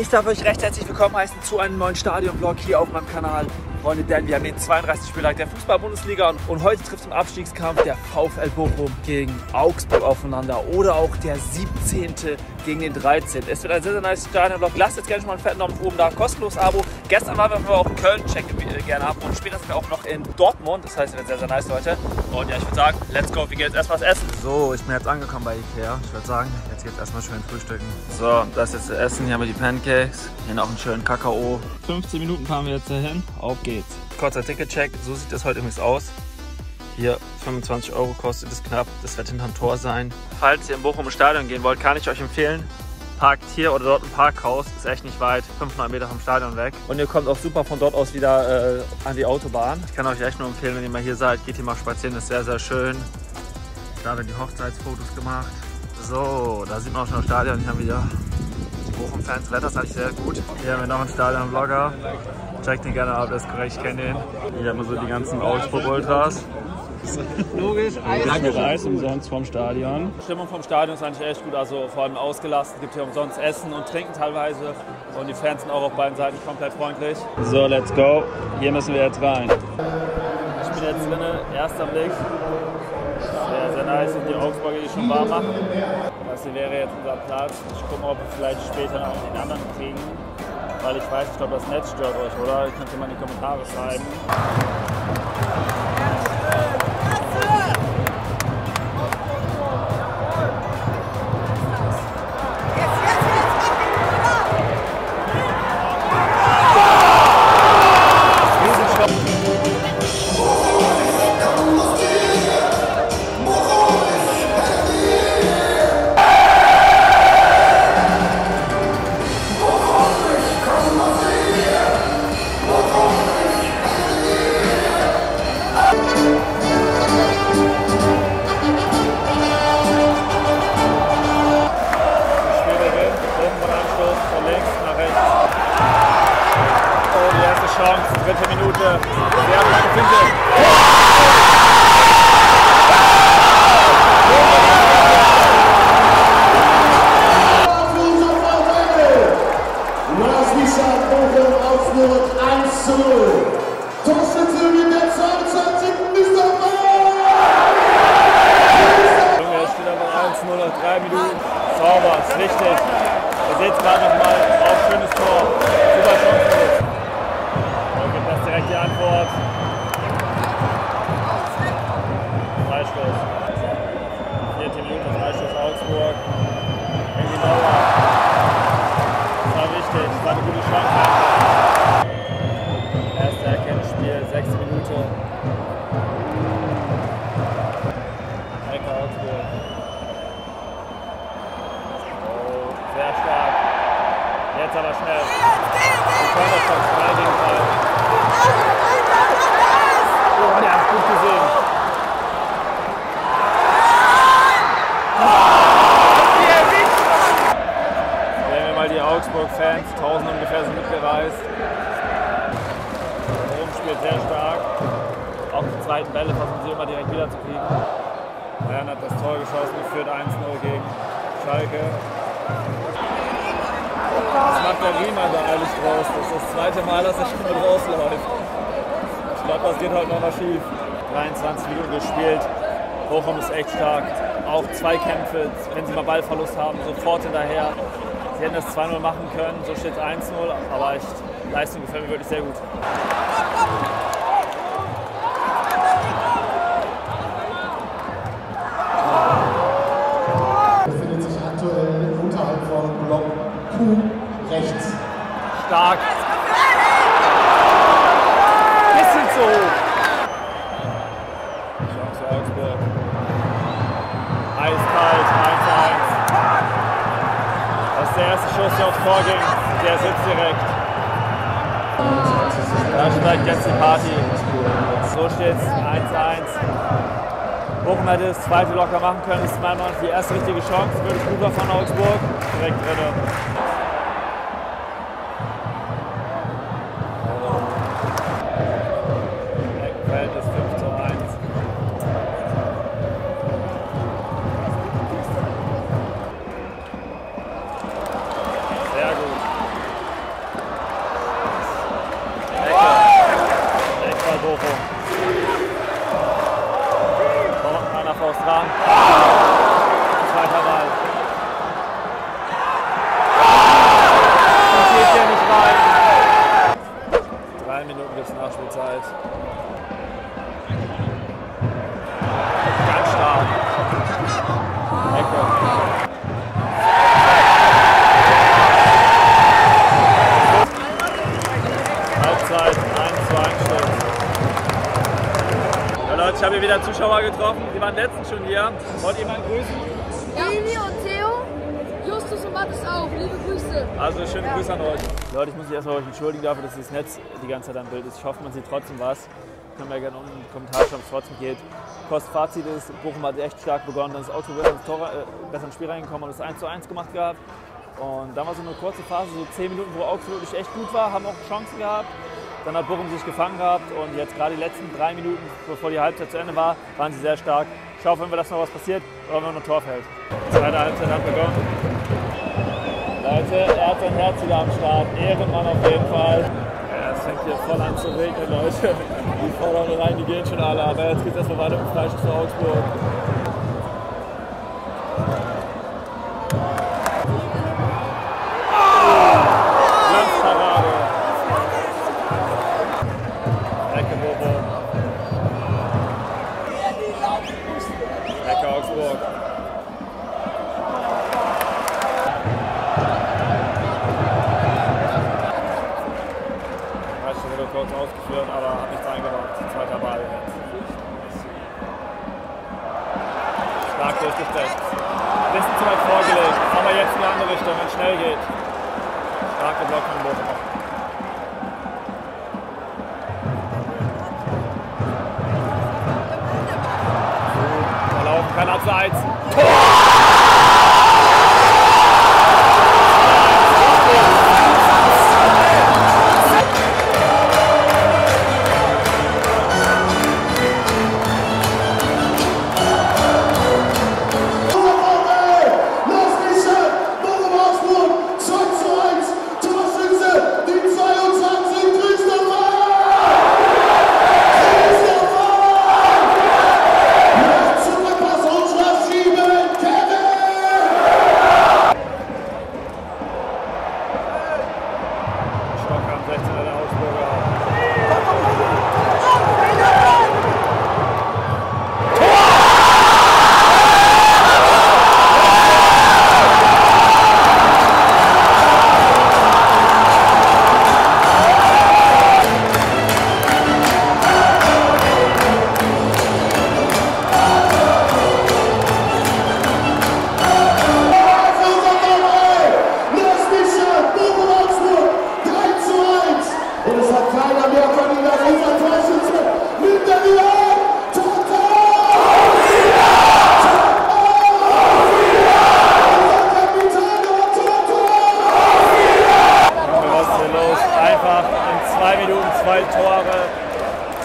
Ich darf euch recht herzlich willkommen heißen zu einem neuen Stadion-Vlog hier auf meinem Kanal. Freunde, denn wir haben den 32. Spieltag der Fußball-Bundesliga und heute trifft im Abstiegskampf der VfL Bochum gegen Augsburg aufeinander oder auch der 17. gegen den 13. Es wird ein sehr, sehr nice Stadion-Vlog. Lasst jetzt gerne schon mal einen fetten Daumen oben da, kostenlos Abo. Gestern waren wir auch in Köln, checken wir gerne ab und später sind wir auch noch in Dortmund. Das heißt, es wird sehr, sehr nice heute. Und ja, ich würde sagen, let's go, wir gehen jetzt erstmal was essen. So, ich bin jetzt angekommen bei Ikea. Ich würde sagen, jetzt geht's erstmal schön frühstücken. So, das ist jetzt das Essen. Hier haben wir die Pancakes. Hier noch einen schönen Kakao. 15 Minuten fahren wir jetzt dahin. Auf geht's. Kurzer Ticketcheck. So sieht das heute übrigens aus. Hier 25 Euro kostet es knapp. Das wird hinterm Tor sein. Falls ihr in Bochum im Stadion gehen wollt, kann ich euch empfehlen. Parkt hier oder dort ein Parkhaus. Ist echt nicht weit. 500 Meter vom Stadion weg. Und ihr kommt auch super von dort aus wieder äh, an die Autobahn. Ich kann euch echt nur empfehlen, wenn ihr mal hier seid, geht hier mal spazieren. Ist sehr, sehr schön. Da werden die Hochzeitsfotos gemacht. So, da sieht man auch schon das Stadion. Hier haben wir Bochum-Fans. Wetter ist eigentlich sehr gut. Hier haben wir noch einen Stadion-Vlogger. Checkt den gerne ab, ist korrekt, ich kenne den. Hier haben wir so die ganzen Augsburg-Ultras. Logisch, Lange Reise umsonst vom Stadion. Die Stimmung vom Stadion ist eigentlich echt gut, also vor allem ausgelassen. Es gibt hier umsonst Essen und Trinken teilweise. Und die Fans sind auch auf beiden Seiten komplett freundlich. So, let's go. Hier müssen wir jetzt rein. Ich bin jetzt drin, erster Blick. Sehr, sehr nice. Und die Augsburger, die schon warm machen. Das hier wäre jetzt unser Platz. Ich gucke mal, ob wir vielleicht später noch den anderen kriegen. Weil ich weiß, ich glaube, das Netz stört euch, oder? Könnt ihr mal in die Kommentare schreiben. Chance, dritte Minute. Wir haben Augsburg-Fans, 1000 ungefähr sind mitgereist. Rom spielt sehr stark. Auch die zweiten Bälle versuchen sie immer direkt wieder zu kriegen. Bayern hat das Tor geschossen, führt 1-0 gegen Schalke. Was macht der Riemann da eigentlich draus? Das ist das zweite Mal, dass er schon rausläuft. Ich glaube, das geht heute noch mal schief. 23 Minuten gespielt. Bochum ist echt stark. Auch Zweikämpfe, wenn sie mal Ballverlust haben, sofort hinterher. Sie hätten das 2-0 machen können, so steht es 1-0, aber echt, Leistung gefällt mir wirklich sehr gut. Stark. Bisschen zu hoch. Chance für Augsburg. Eiskalt, 1-1. Das ist der erste Schuss, der aufs Tor ging. Der sitzt direkt. Da steigt jetzt die Party. So steht es 1-1. Bochum hätte das zweite locker machen können. Das ist meiner Meinung nach die erste richtige Chance. Würde Gruber von Augsburg. Direkt drin. Zuschauer getroffen, die waren letztens schon hier. Wollt ihr mal grüßen? Lili und Theo, Justus und Mathis auch. Liebe Grüße. Also schöne Grüße an euch. Leute, ich muss mich erstmal euch entschuldigen dafür, dass das Netz die ganze Zeit am Bild ist. Ich hoffe, man sieht trotzdem was. Können wir gerne unten in den Kommentaren schreiben, ob es trotzdem geht. Kost-Fazit ist, Bochum hat echt stark begonnen. Dann ist Auto besser ins, Tor, äh, besser ins Spiel reingekommen und es 1 zu 1 gemacht gehabt. Und dann war so eine kurze Phase, so 10 Minuten, wo Augsburg wirklich echt gut war, haben auch Chancen gehabt. Dann hat Bochum sich gefangen gehabt und jetzt gerade die letzten drei Minuten, bevor die Halbzeit zu Ende war, waren sie sehr stark. Schau, wenn wir das noch was passiert oder wenn noch ein Tor fällt. Zweite Halbzeit hat begonnen. Leute, er hat sein Herz wieder am Start. Ehrenmann auf jeden Fall. Es fängt hier voll an zu regnen, Leute. Die vorne rein, die gehen schon alle. Aber jetzt geht es erstmal weiter mit Freistoß zu Augsburg. Durchgesteckt. Bisschen zu weit vorgelegt, aber jetzt in die andere Richtung, wenn es schnell geht. Starke Block von Bochum. Verlaufen kann abseits. Los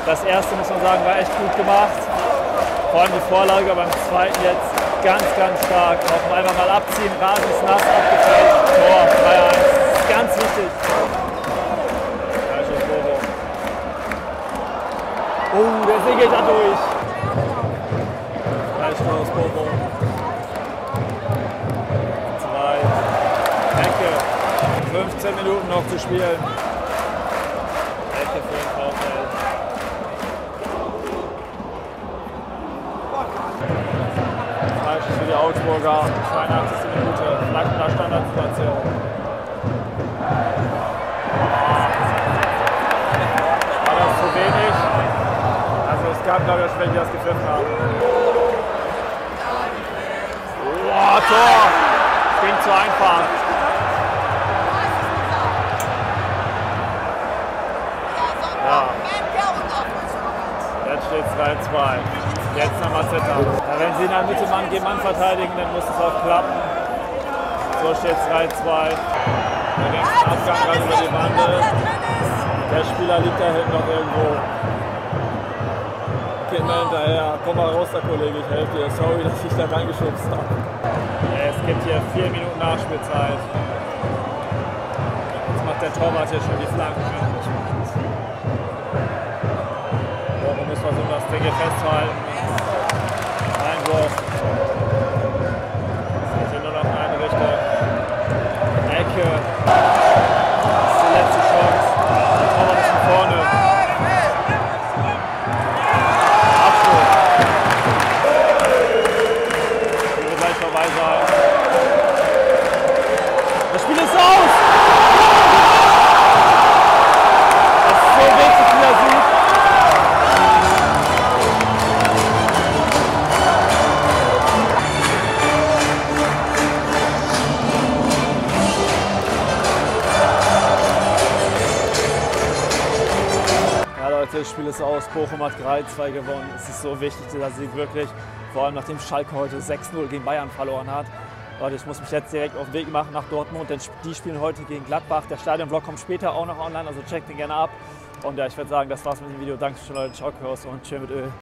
Das erste, muss man sagen, war echt gut gemacht. Vor allem die Vorlage, beim zweiten jetzt ganz, ganz stark. Noch einmal mal abziehen, Rasen ist nass. Tor, 3-1. Das ist ganz wichtig. Oh, der segelt da durch. Freistoß, Bobo. Zwei. Ecke. 15 Minuten noch zu spielen. Ecke für den VfL. Freistoß für die Augsburger. 82. Minute. Flankener Standardsituation. War das zu wenig? Gab glaube ich auch welche, die das gepfiffen haben. Boah, Tor! Das ging zu einfach. Ja. Jetzt steht es 3-2. Jetzt nochmal zittern. Ja, wenn sie in der Mitte Mann gegen Mann verteidigen, dann muss es auch klappen. So steht es 3-2. Der ganze Abgang gerade über die Bande. Der Spieler liegt da hinten noch irgendwo. Mir hinterher. Komm mal raus, der Kollege, ich helfe dir. Sorry, dass ich da reingeschubst habe. Es gibt hier vier Minuten Nachspielzeit. Jetzt macht der Torwart hier schon die Flanken. Warum muss so das Ding hier festhalten? Einwurf. Das Spiel ist aus. Bochum hat 3-2 gewonnen. Es ist so wichtig, dieser Sieg wirklich. Vor allem nachdem Schalke heute 6-0 gegen Bayern verloren hat. Leute, ich muss mich jetzt direkt auf den Weg machen nach Dortmund, denn die spielen heute gegen Gladbach. Der Stadionvlog kommt später auch noch online, also checkt den gerne ab. Und ja, ich würde sagen, das war's mit dem Video. Dankeschön, Leute. Ciao, Kurs und schön mit Öl.